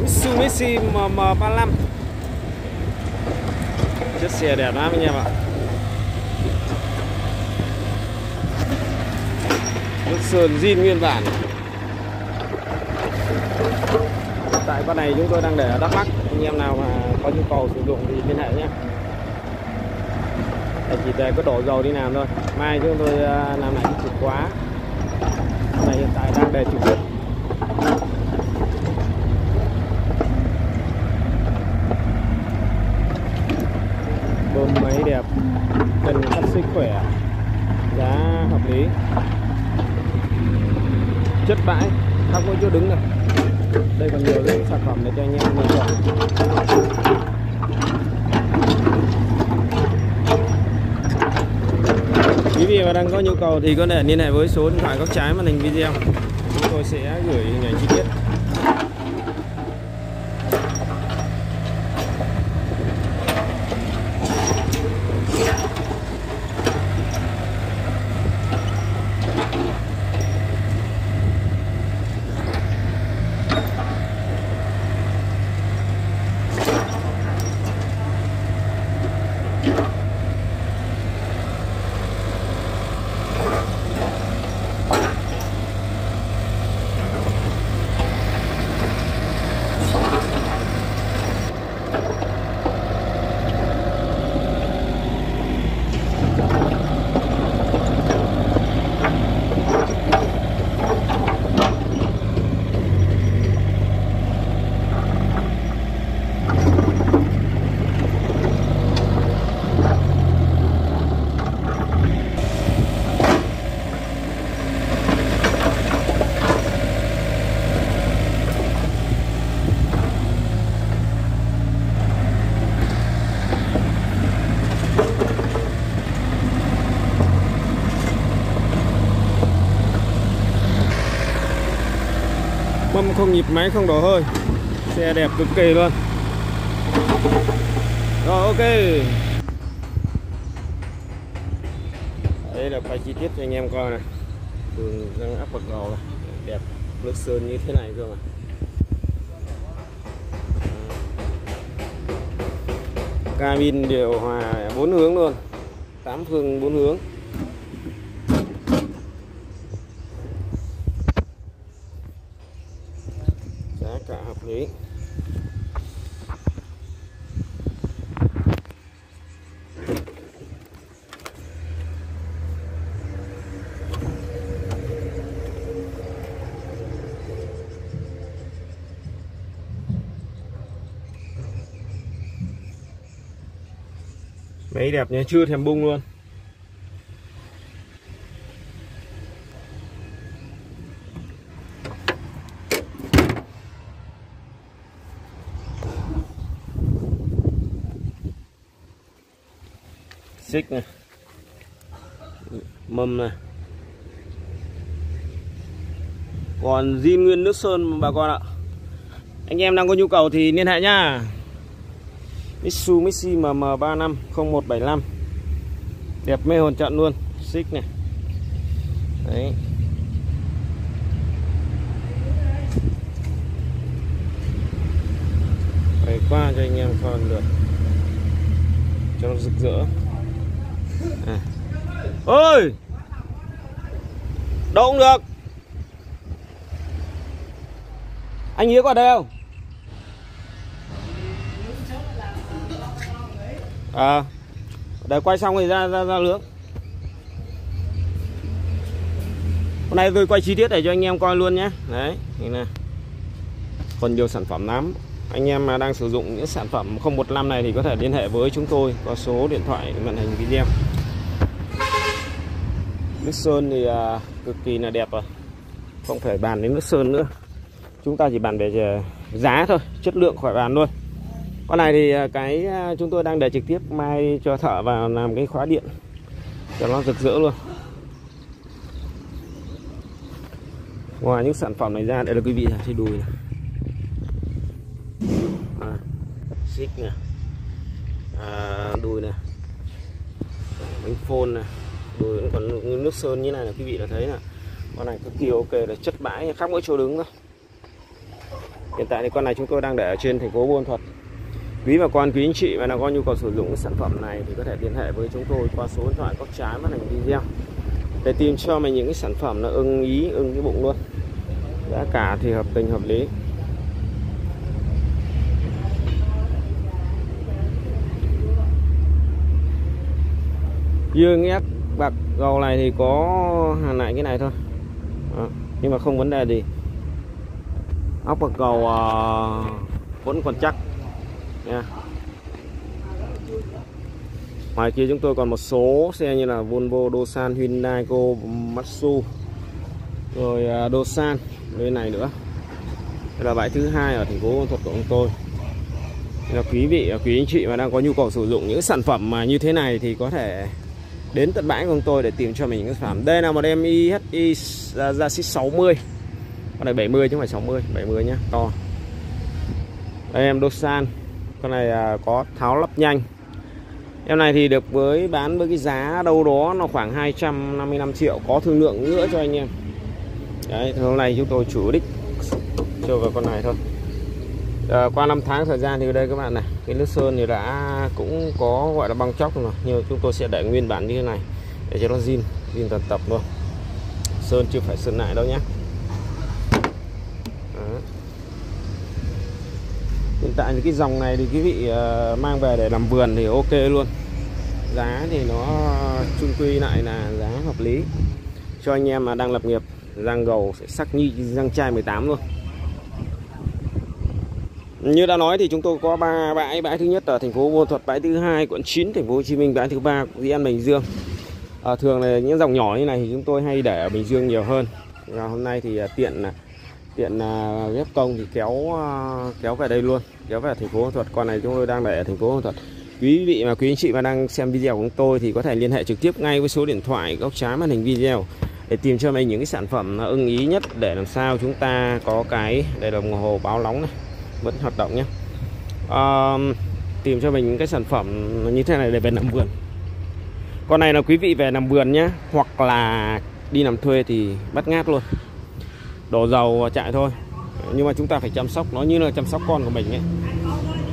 Mitsubishi MM35 Chiếc xe đẹp lắm anh em ạ. Nước sơn zin nguyên bản. Tại con này chúng tôi đang để ở Đắk Lắk. Anh em nào mà có nhu cầu sử dụng thì liên hệ nhé. Để chỉ để có đổ dầu đi làm thôi. Mai chúng tôi à, làm lại cái chìa khóa. Này hiện tại đang để chủ tiếp bơm máy đẹp cần khỏe. Giá hợp lý. Chất bãi không có chỗ đứng này. Đây còn nhiều những sản phẩm để cho anh em lựa chọn quý vị mà đang có nhu cầu thì có thể liên hệ với số điện thoại góc trái màn hình video. Chúng tôi sẽ gửi hình ảnh chi tiết. Không nhịp máy, không đổ hơi. Xe đẹp cực kỳ luôn. Rồi ok. Đây là quay chi tiết cho anh em coi này. Đường đang áp bậc đầu này. Đẹp, nước sơn như thế này cơ mà. Cabin điều hòa bốn hướng luôn. Tám phương, bốn hướng giá cả hợp lý Máy đẹp nhé, chưa thèm bung luôn. Xích này. Mâm này. Còn zin nguyên nước sơn bà con ạ. Anh em đang có nhu cầu thì liên hệ nhá. Mitsubishi MM35 0175 đẹp mê hồn trận luôn, xích này. Đấy. Phải qua cho anh em còn được cho nó rực rỡ. À. ôi! Đâu cũng được! Anh nghĩa có đây không? À để quay xong thì ra ra ra lưỡng. Hôm nay tôi quay chi tiết để cho anh em coi luôn nhé. Đấy nhìn này. Còn nhiều sản phẩm lắm. Anh em mà đang sử dụng những sản phẩm 015 này thì có thể liên hệ với chúng tôi có số điện thoại màn hình video. Nước sơn thì à, cực kỳ là đẹp rồi. Không phải bàn đến nước sơn nữa. Chúng ta chỉ bàn về à, giá thôi chất lượng khỏi bàn luôn con này thì à, cái à, chúng tôi đang để trực tiếp mai cho thợ vào làm cái khóa điện. Cho nó rực rỡ luôn. Ngoài những sản phẩm này ra đây là quý vị thấy đùi này. À, xích nè à, đùi nè bánh phôn nè đùi cũng còn nước sơn như này là quý vị đã thấy nè. Con này cực kỳ ok là chất bãi khác mỗi chỗ đứng thôi. Hiện tại thì con này chúng tôi đang để ở trên thành phố Buôn Thuật quý bà con quý anh chị mà đang có nhu cầu sử dụng cái sản phẩm này thì có thể liên hệ với chúng tôi qua số điện thoại góc trái màn hình video để tìm cho mình những cái sản phẩm nó ưng ý ưng cái bụng luôn. Giá cả thì hợp tình hợp lý. Dương ép bạc gầu này thì có hàng lại cái này thôi. Đó. nhưng mà không vấn đề gì. Ốc bạc gầu uh, à, vẫn còn chắc nha. Ngoài kia chúng tôi còn một số xe như là Volvo Dosan Hyundai Komatsu rồi à, Dosan bên này nữa. Đây là bãi thứ hai ở thành phố thuật của chúng tôi. Là quý vị à, quý anh chị mà đang có nhu cầu sử dụng những sản phẩm mà như thế này thì có thể đến tận bãi của chúng tôi để tìm cho mình những sản phẩm. Đây là một em IHI ra xích 60 con này 70 chứ không phải 60 70 nhá, to. Đây em Dosan con này à, có tháo lắp nhanh. Em này thì được với bán với cái giá đâu đó nó khoảng 255 triệu có thương lượng nữa cho anh em. Đấy hôm nay chúng tôi chủ đích cho vào con này thôi. À, qua 5 tháng thời gian thì đây các bạn này cái nước sơn thì đã cũng có gọi là băng chóc rồi. Nhưng chúng tôi sẽ để nguyên bản như thế này để cho nó zin zin toàn tập luôn sơn chưa phải sơn lại đâu nhé hiện tại thì cái dòng này thì quý vị ờ, mang về để làm vườn thì ok luôn. Giá thì nó chung quy lại là giá hợp lý. Cho anh em mà đang lập nghiệp răng gầu sẽ sắc như răng chai 18 luôn. Như đã nói thì chúng tôi có ba bãi. Bãi thứ nhất ở thành phố Buôn Thuật bãi thứ hai quận 9 thành phố Hồ Chí Minh bãi thứ ba Dĩ An Bình Dương. À, thường là những dòng nhỏ như này thì chúng tôi hay để ở Bình Dương nhiều hơn. Và hôm nay thì à, tiện tiện à, ghép công thì kéo à, kéo về đây luôn kéo về thành phố Buôn Thuật con này chúng tôi đang để ở thành phố Buôn Thuật quý vị và quý anh chị mà đang xem video của chúng tôi thì có thể liên hệ trực tiếp ngay với số điện thoại góc trái màn hình video để tìm cho mình những cái sản phẩm ưng ý nhất để làm sao chúng ta có cái đây đồng hồ báo nóng này vẫn hoạt động nhé. À, tìm cho mình những cái sản phẩm như thế này để về nằm vườn. Con này là quý vị về nằm vườn nhé hoặc là đi làm thuê thì bắt ngát luôn đổ dầu chạy thôi. Nhưng mà chúng ta phải chăm sóc nó như là chăm sóc con của mình ấy.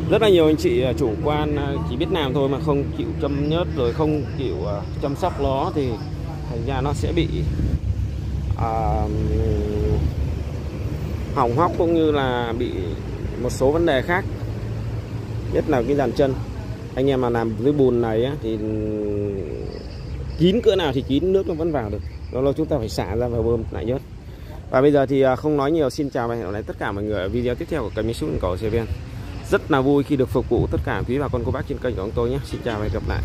Rất là nhiều anh chị à, chủ quan à, chỉ biết làm thôi mà không chịu chăm nhớt rồi không chịu à, chăm sóc nó thì thành ra nó sẽ bị à, hỏng hóc cũng như là bị một số vấn đề khác. Nhất là cái dàn chân. Anh em mà làm dưới bùn này á, thì kín cỡ nào thì kín nước nó vẫn vào được. Đó là chúng ta phải xả ra và bơm lại nhớt và bây giờ thì à, không nói nhiều, xin chào và hẹn gặp lại tất cả mọi người ở video tiếp theo của kênh Mitsubishi cầu CVN rất là vui khi được phục vụ tất cả quý bà con, cô bác trên kênh của chúng tôi nhé. Xin chào và hẹn gặp lại.